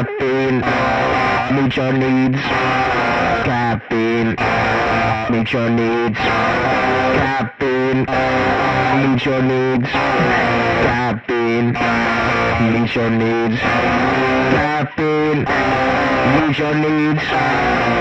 Kaffene. Meet your needs. Kaffene. Meet your needs. Kaffene. Meet your needs. Kaffene. Meet your needs. Kaffene. Meet your needs. Kaffene.